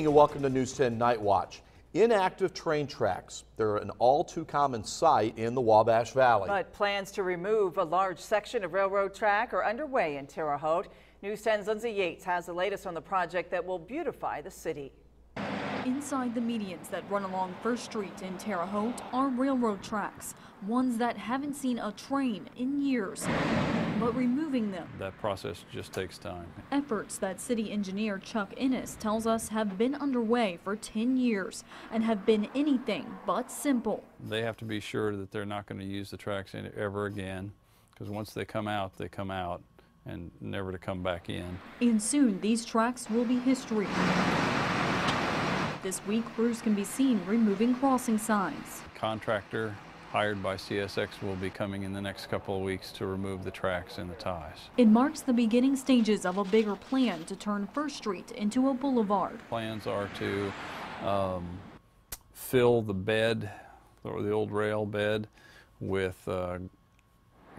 And welcome to News 10 Night Watch. Inactive train tracks. They're an all too common sight in the Wabash Valley. But plans to remove a large section of railroad track are underway in Terre Haute. News 10's Lindsay Yates has the latest on the project that will beautify the city. Inside the medians that run along First Street in Terre Haute are railroad tracks, ones that haven't seen a train in years. But removing them, That process just takes time. efforts that city engineer Chuck Ennis tells us have been underway for 10 years and have been anything but simple. They have to be sure that they're not going to use the tracks ever again, because once they come out, they come out and never to come back in. And soon these tracks will be history. This week, crews can be seen removing crossing signs. Contractor hired by CSX will be coming in the next couple of weeks to remove the tracks and the ties. It marks the beginning stages of a bigger plan to turn First Street into a boulevard. Plans are to um, fill the bed, or the old rail bed, with uh,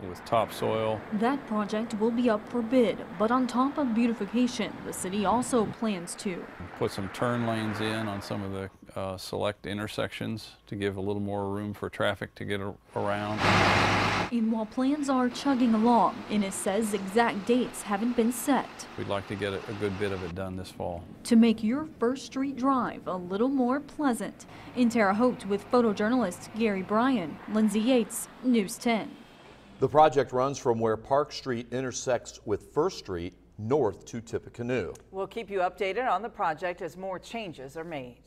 with topsoil. That project will be up for bid, but on top of beautification, the city also plans to. Put some turn lanes in on some of the uh, select intersections to give a little more room for traffic to get around. And while plans are chugging along, Ennis says exact dates haven't been set. We'd like to get a, a good bit of it done this fall. To make your First Street drive a little more pleasant. In Terre Haute with photojournalist Gary Bryan, Lindsay Yates, News 10. The project runs from where Park Street intersects with First Street north to Tippecanoe. We'll keep you updated on the project as more changes are made.